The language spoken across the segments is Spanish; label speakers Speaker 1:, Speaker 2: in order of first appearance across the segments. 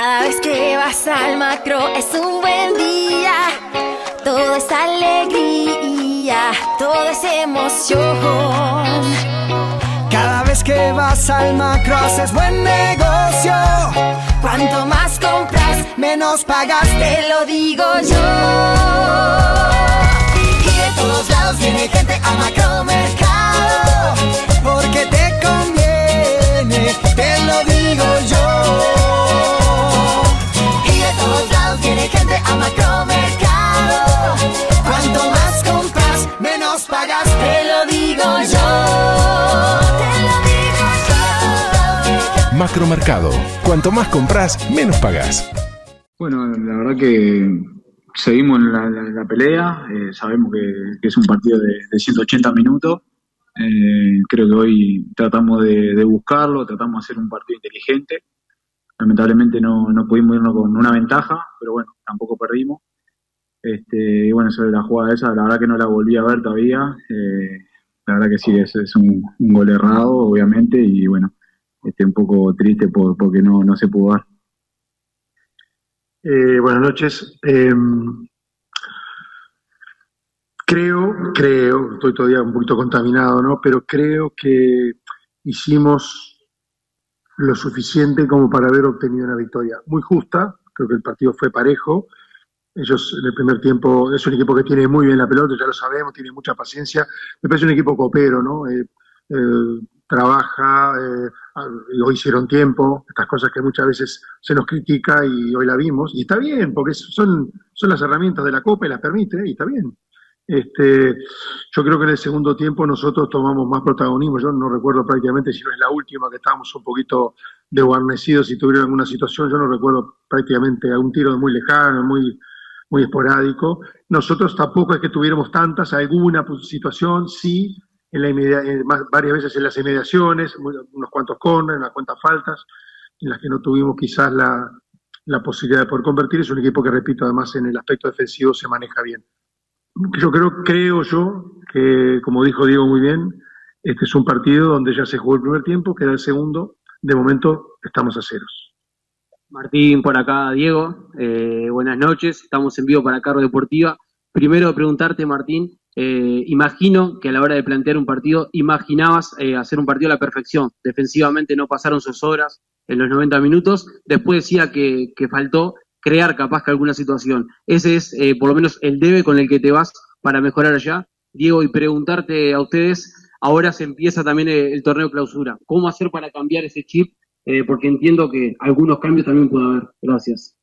Speaker 1: Cada vez que vas al macro es un buen día. Todo es alegría, todo es emoción.
Speaker 2: Cada vez que vas al macro haces buen negocio. Cuanto más compras, menos pagas, te lo digo yo. Y de todos lados viene gente a macromercado. Porque te conviene, te lo digo yo. Macromercado. Cuanto más compras, menos
Speaker 3: pagás.
Speaker 4: Bueno, la verdad que seguimos en la, pelea, eh, sabemos que, es un partido de, de 180 minutos, Eh, creo que hoy tratamos de, buscarlo, tratamos de hacer un partido inteligente, lamentablemente no, no pudimos irnos con una ventaja, pero bueno, tampoco perdimos. Este, y bueno, sobre la jugada esa, la verdad que no la volví a ver todavía, eh, la verdad que sí, es, un gol errado, obviamente, y bueno, este, un poco triste por, porque no, no se pudo dar.
Speaker 5: Eh, buenas noches. Eh, creo, creo, estoy todavía un poquito contaminado, ¿no? Pero creo que hicimos lo suficiente como para haber obtenido una victoria muy justa. Creo que el partido fue parejo. Ellos en el primer tiempo, es un equipo que tiene muy bien la pelota, ya lo sabemos, tiene mucha paciencia. Me parece un equipo copero, ¿no? Eh, eh, trabaja, eh, y hoy hicieron tiempo, estas cosas que muchas veces se nos critica y hoy la vimos, y está bien, porque son, son las herramientas de la Copa y las permite, y está bien. Este, yo creo que en el segundo tiempo nosotros tomamos más protagonismo, yo no recuerdo prácticamente si no es la última que estábamos un poquito desguarnecidos, si tuvieron alguna situación, yo no recuerdo prácticamente a un tiro muy lejano, muy, muy esporádico. Nosotros tampoco es que tuviéramos tantas, alguna situación, sí, en la en varias veces en las inmediaciones, unos cuantos corners, unas cuantas faltas, en las que no tuvimos quizás la, la posibilidad de poder convertir. Es un equipo que, repito, además en el aspecto defensivo se maneja bien. Yo creo, creo yo que, como dijo Diego muy bien, este es un partido donde ya se jugó el primer tiempo, queda el segundo. De momento estamos a ceros.
Speaker 6: Martín, por acá, Diego. Eh, buenas noches. Estamos en vivo para Carro Deportiva. Primero preguntarte, Martín, eh, imagino que a la hora de plantear un partido, imaginabas eh, hacer un partido a la perfección. Defensivamente no pasaron sus horas en los 90 minutos. Después decía que, faltó crear capaz que alguna situación. Ese es eh, por lo menos el debe con el que te vas para mejorar allá. Diego, y preguntarte a ustedes, ahora se empieza también el, el torneo clausura. ¿Cómo hacer para cambiar ese chip? Porque entiendo que algunos cambios también puede haber. Gracias.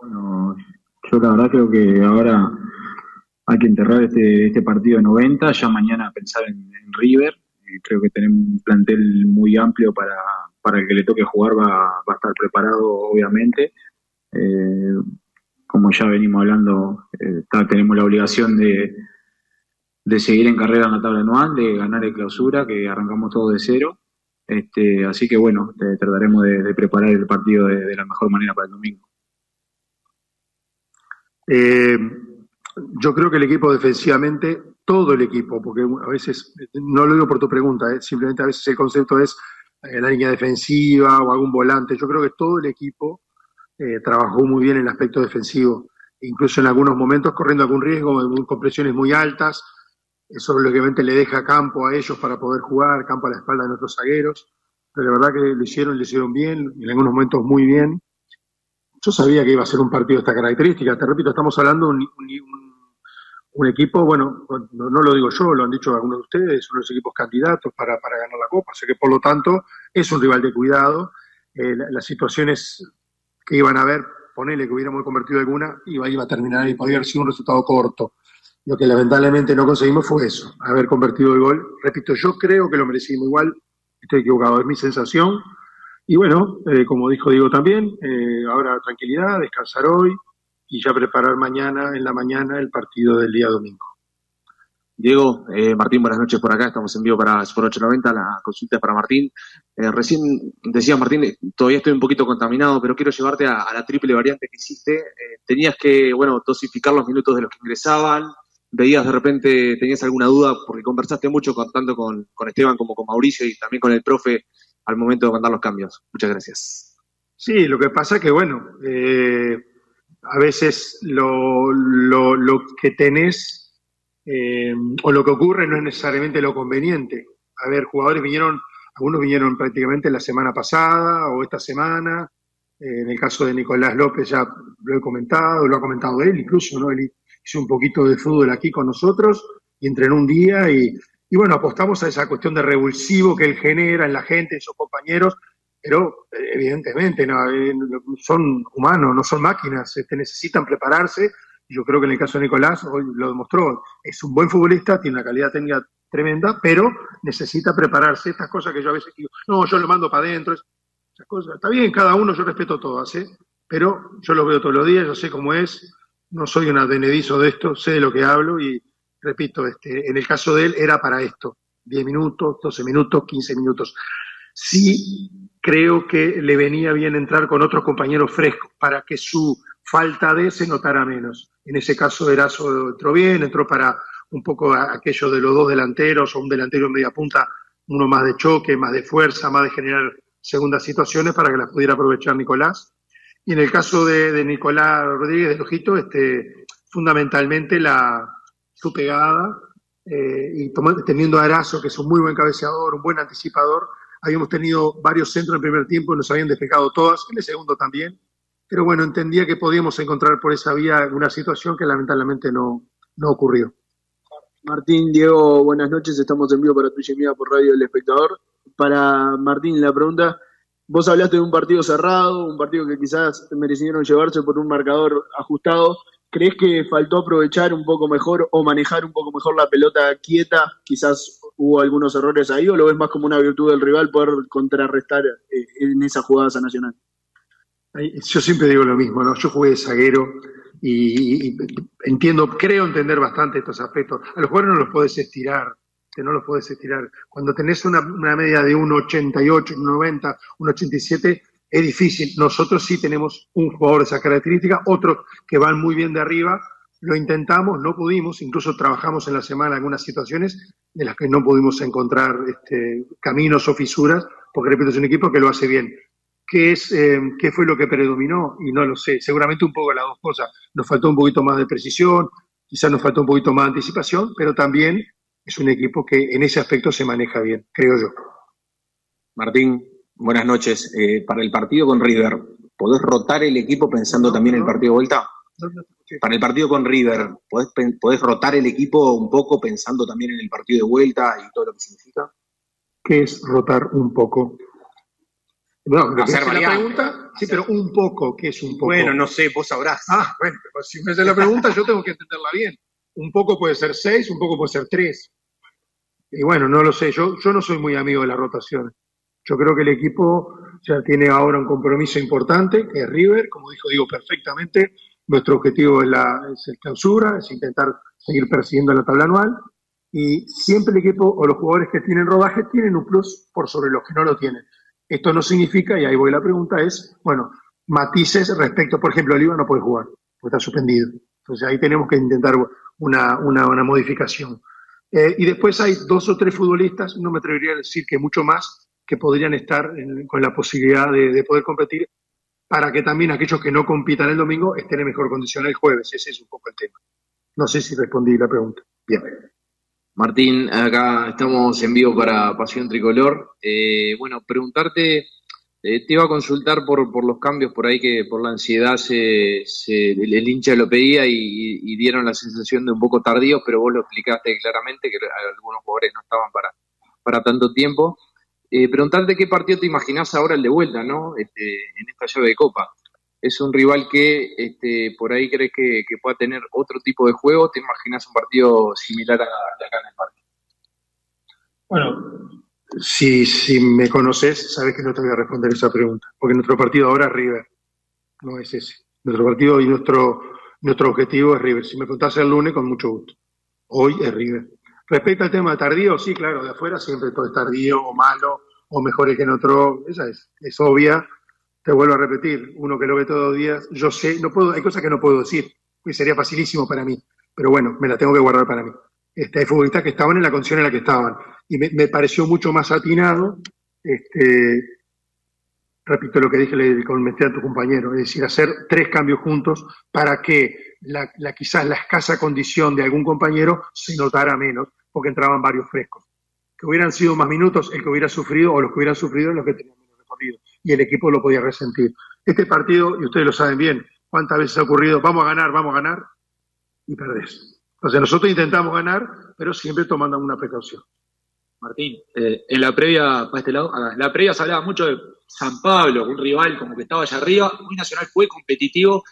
Speaker 4: Bueno, yo la verdad creo que ahora hay que enterrar este, este partido de 90, ya mañana pensar en, River. Eh, creo que tenemos un plantel muy amplio para, el que le toque jugar, va, a estar preparado obviamente. Eh, como ya venimos hablando, eh, tenemos la obligación de, seguir en carrera en la tabla anual, de ganar el clausura, que arrancamos todo de cero. Este, así que bueno, trataremos de, de preparar el partido de- de la mejor manera para el domingo.
Speaker 5: Yo creo que el equipo defensivamente, todo el equipo, porque a veces, no lo digo por tu pregunta, eh, simplemente a veces el concepto es eh, la línea defensiva o algún volante. Yo creo que todo el equipo eh, trabajó muy bien en el aspecto defensivo, incluso en algunos momentos corriendo algún riesgo, con presiones muy altas. Eso lógicamente le deja campo a ellos para poder jugar, campo a la espalda de nuestros zagueros. Pero la verdad que lo hicieron, lo hicieron bien, en algunos momentos muy bien. Yo sabía que iba a ser un partido de esta característica. Te repito, estamos hablando de un, un- un equipo, bueno, no, no lo digo yo, lo han dicho algunos de ustedes, uno de los equipos candidatos para, para ganar la Copa. Sea que, por lo tanto, es un rival de cuidado. Eh, la- las situaciones que iban a haber, ponele que hubiéramos convertido alguna, iba, iba a terminar y podía haber sido un resultado corto. Lo que lamentablemente no conseguimos fue eso, haber convertido el gol. Repito, yo creo que lo merecimos igual, estoy equivocado, es mi sensación. Y bueno, eh, como dijo Diego también, eh, ahora tranquilidad, descansar hoy y ya preparar mañana, en la mañana, el partido del día domingo.
Speaker 7: Diego, eh, Martín, buenas noches por acá. Estamos en vivo para Sport 890. La consulta es para Martín. Eh, recién decías, Martín, eh, todavía estoy un poquito contaminado, pero quiero llevarte a, a la triple variante que hiciste. Eh, tenías que, bueno, dosificar los minutos de los que ingresaban. Veías de repente, tenías alguna duda, porque conversaste mucho con, tanto con, con Esteban como con Mauricio y también con el profe al momento de mandar los cambios. Muchas gracias.
Speaker 5: Sí, lo que pasa es que, bueno, eh, a veces lo, lo, lo que tenés eh, o lo que ocurre no es necesariamente lo conveniente. A ver, jugadores vinieron, algunos vinieron prácticamente la semana pasada o esta semana. Eh, en el caso de Nicolás López ya lo he comentado, lo ha comentado él incluso, ¿no? Él hizo un poquito de fútbol aquí con nosotros y entrenó un día y, y bueno, apostamos a esa cuestión de revulsivo que él genera en la gente, en sus compañeros, pero evidentemente no, eh, son humanos, no son máquinas, este, necesitan prepararse. Yo creo que en el caso de Nicolás, hoy lo demostró, es un buen futbolista, tiene una calidad técnica tremenda, pero necesita prepararse. Estas cosas que yo a veces digo, no, yo lo mando para adentro. Esas cosas, está bien, cada uno, yo respeto todas, ¿eh? pero yo lo veo todos los días, yo sé cómo es, no soy un adenedizo de esto, sé de lo que hablo y repito, este, en el caso de él era para esto, 10 minutos, 12 minutos, 15 minutos. Sí creo que le venía bien entrar con otros compañeros frescos para que su falta de se notara menos. En ese caso Eraso entró bien, entró para un poco aquello de los dos delanteros o un delantero en media punta, uno más de choque, más de fuerza, más de generar segundas situaciones para que las pudiera aprovechar Nicolás. Y en el caso de, Nicolás Rodríguez de Ojito, este, fundamentalmente la, su pegada eh, y teniendo a Eraso, que es un muy buen cabeceador, un buen anticipador, habíamos tenido varios centros en primer tiempo y nos habían despejado todas, en el segundo también, pero bueno, entendía que podíamos encontrar por esa vía una situación que lamentablemente no, no ocurrió.
Speaker 6: Martín, Diego, buenas noches, estamos en vivo para Twitch y Mía por Radio El Espectador. Para Martín, la pregunta, vos hablaste de un partido cerrado, un partido que quizás merecieron llevarse por un marcador ajustado, ¿Crees que faltó aprovechar un poco mejor o manejar un poco mejor la pelota quieta? Quizás hubo algunos errores ahí o lo ves más como una virtud del rival poder contrarrestar eh, en esa jugada a Nacional?
Speaker 5: Yo siempre digo lo mismo, ¿no? Yo jugué de zaguero y, entiendo, creo entender bastante estos aspectos. A los jugadores no los puedes estirar, que no los puedes estirar. Cuando tenés una, una media de 1,88, 1,90, 1,87, es difícil. Nosotros sí tenemos un jugador de esa característica, otros que van muy bien de arriba. Lo intentamos, no pudimos, incluso trabajamos en la semana algunas situaciones en las que no pudimos encontrar este, caminos o fisuras, porque repito, es un equipo que lo hace bien. ¿Qué, es, eh, ¿Qué fue lo que predominó? Y no lo sé. Seguramente un poco las dos cosas. Nos faltó un poquito más de precisión, quizás nos faltó un poquito más de anticipación, pero también es un equipo que en ese aspecto se maneja bien, creo yo.
Speaker 8: Martín, Buenas noches. Eh, para el partido con River, ¿podés rotar el equipo pensando también en el partido de vuelta? Para el partido con River, ¿podés, ¿podés rotar el equipo un poco pensando también en el partido de vuelta y todo lo que significa?
Speaker 5: ¿Qué es rotar un poco?
Speaker 8: No, hacer
Speaker 5: la pregunta, sí, pero un poco, ¿qué es un poco?
Speaker 8: Bueno, no sé, vos sabrás.
Speaker 5: Ah, bueno, si me haces la pregunta yo tengo que entenderla bien. Un poco puede ser seis, un poco puede ser tres. Y bueno, no lo sé, yo, yo no soy muy amigo de las rotaciones. Yo creo que el equipo ya tiene ahora un compromiso importante, que es River, como dijo Digo perfectamente, nuestro objetivo es, la, es el clausura, es intentar seguir persiguiendo la tabla anual, y siempre el equipo o los jugadores que tienen rodaje tienen un plus por sobre los que no lo tienen. Esto no significa, y ahí voy la pregunta, es, bueno, matices respecto, por ejemplo, Oliva no puede jugar, porque está suspendido. Entonces ahí tenemos que intentar una, una, una modificación. Eh, y después hay dos o tres futbolistas, no me atrevería a decir que mucho más, que podrían estar con la posibilidad de, poder competir para que también aquellos que no compitan el domingo estén en mejor condición el jueves. Ese es un poco el tema. No sé si respondí la pregunta. Bien.
Speaker 8: Martín, acá estamos en vivo para Pasión Tricolor. Eh, bueno, preguntarte, eh, te iba a consultar por, por los cambios por ahí que por la ansiedad se, el hincha lo pedía y, y, dieron la sensación de un poco tardío, pero vos lo explicaste claramente que algunos jugadores no estaban para, para tanto tiempo. Eh, preguntarte qué partido te imaginás ahora el de vuelta, ¿no? Este, en esta llave de Copa. ¿Es un rival que este, por ahí crees que, pueda tener otro tipo de juego? ¿Te imaginas un partido similar a, de acá en el parque?
Speaker 5: Bueno, si, si me conoces, sabes que no te voy a responder esa pregunta, porque nuestro partido ahora es River, no es ese. Nuestro partido y nuestro, nuestro objetivo es River. Si me contás el lunes, con mucho gusto. Hoy es River. Respecto al tema tardío, sí, claro, de afuera siempre todo es tardío o malo o mejor que en otro, esa es, es obvia. Te vuelvo a repetir, uno que lo ve todos los días, yo sé, no puedo, hay cosas que no puedo decir, pues sería facilísimo para mí, pero bueno, me la tengo que guardar para mí. Este, hay futbolistas que estaban en la condición en la que estaban y me, pareció mucho más atinado este, repito lo que dije, le comenté a tu compañero, es decir, hacer tres cambios juntos para que la, quizás la escasa condición de algún compañero se notara menos, porque entraban varios frescos. Que hubieran sido más minutos el que hubiera sufrido o los que hubieran sufrido los que tenían menos recorrido. Y el equipo lo podía resentir. Este partido, y ustedes lo saben bien, cuántas veces ha ocurrido, vamos a ganar, vamos a ganar, y perdés. Entonces nosotros intentamos ganar, pero siempre tomando una precaución.
Speaker 9: Martín, eh, en la previa, para este lado, ah, la previa se hablaba mucho de San Pablo, un rival como que estaba allá arriba, muy Nacional fue competitivo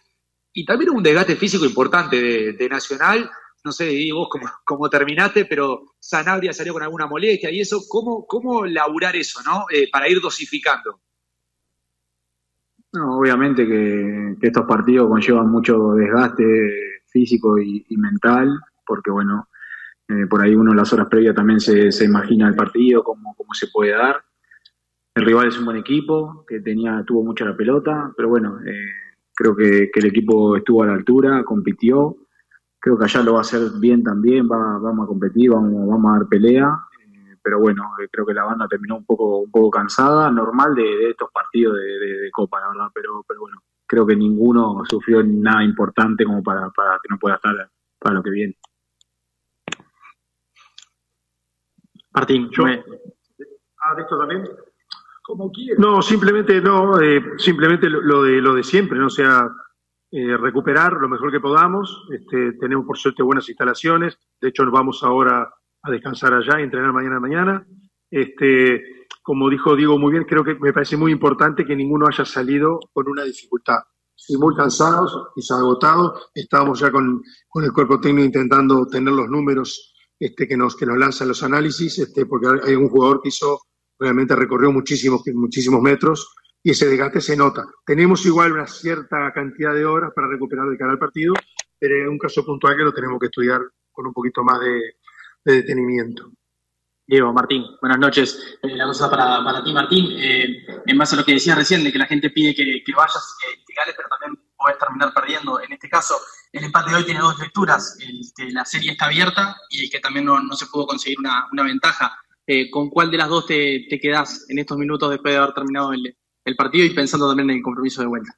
Speaker 9: y también hubo un desgaste físico importante de, Nacional. No sé, vos cómo, cómo, terminaste, pero Sanabria salió con alguna molestia y eso, ¿cómo, cómo laburar eso, no? Eh, para ir dosificando.
Speaker 4: No, obviamente que, estos partidos conllevan mucho desgaste físico y mental, porque bueno, eh, por ahí uno en las horas previas también se, se imagina el partido, cómo, cómo, se puede dar. El rival es un buen equipo, que tenía, tuvo mucha la pelota, pero bueno, eh, creo que, el equipo estuvo a la altura, compitió. Creo que allá lo va a hacer bien también, va, vamos a competir, vamos, vamos a dar pelea. Eh, pero bueno, creo que la banda terminó un poco, un poco cansada, normal de, de estos partidos de, de, Copa, la verdad. Pero, pero bueno, creo que ninguno sufrió nada importante como para, para que no pueda estar para lo que viene.
Speaker 5: Martín, yo. Ah, ¿de esto también? Como No, simplemente no, eh, simplemente lo, de lo de siempre, ¿no? O sea, eh, recuperar lo mejor que podamos. Este, tenemos por suerte buenas instalaciones. De hecho, nos vamos ahora a descansar allá y entrenar mañana mañana. Este, como dijo Diego muy bien, creo que me parece muy importante que ninguno haya salido con una dificultad. Y muy cansados, y agotados. Estábamos ya con, con el cuerpo técnico intentando tener los números este, que, nos, que nos lanzan los análisis, este, porque hay un jugador que hizo, realmente recorrió muchísimos, muchísimos metros y ese desgaste se nota. Tenemos igual una cierta cantidad de horas para recuperar de cara al partido, pero es un caso puntual que lo tenemos que estudiar con un poquito más de, detenimiento.
Speaker 10: Diego, Martín, buenas noches. Eh, la cosa para, para ti, Martín, eh, en base a lo que decías recién, de que la gente pide que, que vayas, que, que gales, pero también puedes terminar perdiendo. En este caso, el empate de hoy tiene dos lecturas, el que la serie está abierta y el que también no, se pudo conseguir una, ventaja. Eh, ¿Con cuál de las dos te, te quedás en estos minutos después de haber terminado el, partido y pensando también en el compromiso de vuelta?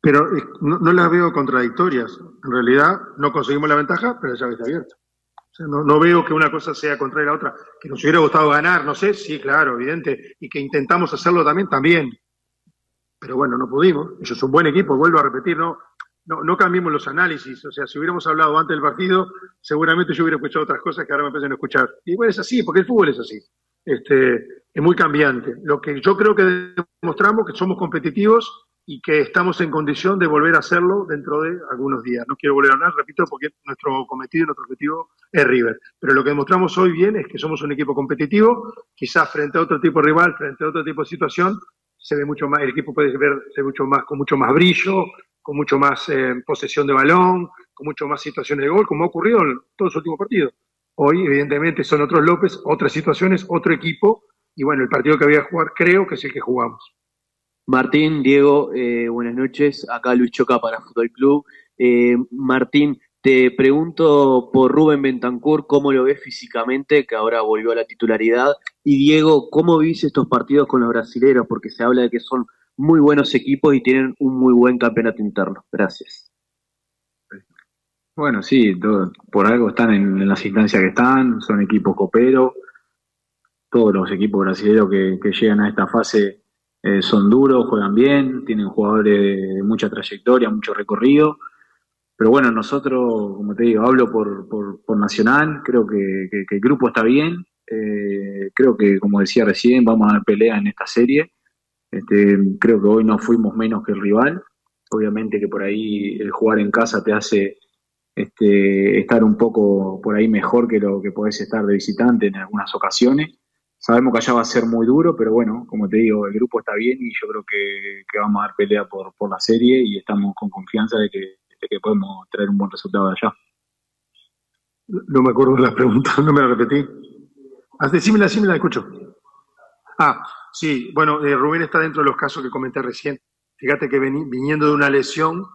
Speaker 5: Pero eh, no, las veo contradictorias. En realidad no conseguimos la ventaja, pero la llave está abierta. no, no, veo que una cosa sea contra la otra. Que nos hubiera gustado ganar, no sé, sí, claro, evidente. Y que intentamos hacerlo también, también. Pero bueno, no pudimos. Ellos son un buen equipo, vuelvo a repetir, no, no, no cambiemos los análisis. O sea, si hubiéramos hablado antes del partido, seguramente yo hubiera escuchado otras cosas que ahora me empiezan a escuchar. Y bueno, es así, porque el fútbol es así. Este, es muy cambiante. Lo que yo creo que demostramos que somos competitivos y que estamos en condición de volver a hacerlo dentro de algunos días. No quiero volver a hablar, repito, porque nuestro cometido, nuestro objetivo es River. Pero lo que demostramos hoy bien es que somos un equipo competitivo, quizás frente a otro tipo de rival, frente a otro tipo de situación, se ve mucho más, el equipo puede verse mucho más, con mucho más brillo, con mucho más eh, posesión de balón, con mucho más situaciones de gol, como ha ocurrido en todos los últimos partidos. Hoy, evidentemente, son otros López, otras situaciones, otro equipo, y bueno, el partido que había a jugar creo que es el que jugamos.
Speaker 6: Martín, Diego, eh, buenas noches. Acá Luis Choca para Fútbol Club. Eh, Martín, te pregunto por Rubén Bentancur, ¿cómo lo ves físicamente, que ahora volvió a la titularidad? Y Diego, ¿cómo viste estos partidos con los brasileros? Porque se habla de que son muy buenos equipos y tienen un muy buen campeonato interno. Gracias.
Speaker 4: Bueno, sí, por algo están en, las instancias que están, son equipos coperos. Todos los equipos brasileños que, llegan a esta fase eh, son duros, juegan bien, tienen jugadores de mucha trayectoria, mucho recorrido. Pero bueno, nosotros, como te digo, hablo por, por, Nacional, creo que, el grupo está bien. Eh, creo que, como decía recién, vamos a dar pelea en esta serie. Este, creo que hoy no fuimos menos que el rival. Obviamente que por ahí el jugar en casa te hace este, estar un poco por ahí mejor que lo que podés estar de visitante en algunas ocasiones. Sabemos que allá va a ser muy duro, pero bueno, como te digo, el grupo está bien y yo creo que, vamos a dar pelea por, la serie y estamos con confianza de que, de que podemos traer un buen resultado de allá.
Speaker 5: No me acuerdo de la pregunta, no me la repetí. Decímela, sí me la escucho. Ah, Sí, bueno, eh, Rubén está dentro de los casos que comenté recién. Fíjate que viniendo de una lesión,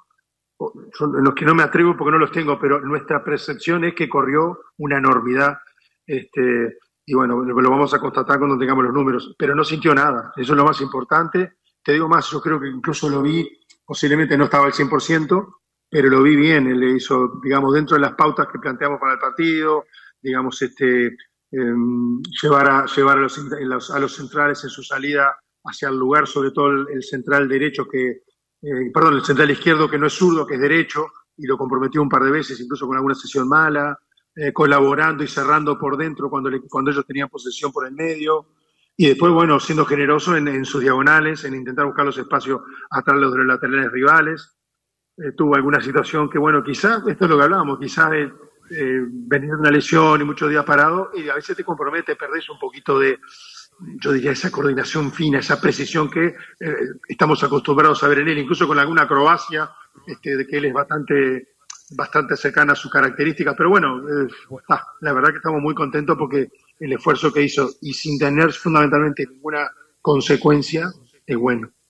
Speaker 5: son los que no me atrevo porque no los tengo, pero nuestra percepción es que corrió una enormidad. Este, y bueno, lo vamos a constatar cuando tengamos los números, pero no sintió nada, eso es lo más importante. Te digo más, yo creo que incluso lo vi, posiblemente no estaba al 100%, pero lo vi bien, él le hizo, digamos, dentro de las pautas que planteamos para el partido, digamos, este, em, llevar, a, llevar a los, a los centrales en su salida hacia el lugar, sobre todo el, central derecho que, eh, perdón, el central izquierdo que no es zurdo, que es derecho, y lo comprometió un par de veces, incluso con alguna sesión mala, eh, colaborando y cerrando por dentro cuando, cuando ellos tenían posesión por el medio, y después, bueno, siendo generoso en, sus diagonales, en intentar buscar los espacios atrás de los laterales rivales. Eh, tuvo alguna situación que, bueno, quizás, esto es lo que hablábamos, quizás eh, venir de una lesión y muchos días parado, y a veces te compromete, perdés un poquito de, yo diría, esa coordinación fina, esa precisión que eh, estamos acostumbrados a ver en él, incluso con alguna acrobacia, este, de que él es bastante, bastante cercana a sus características. Pero bueno, eh, la verdad que estamos muy contentos porque el esfuerzo que hizo y sin tener fundamentalmente ninguna consecuencia es bueno.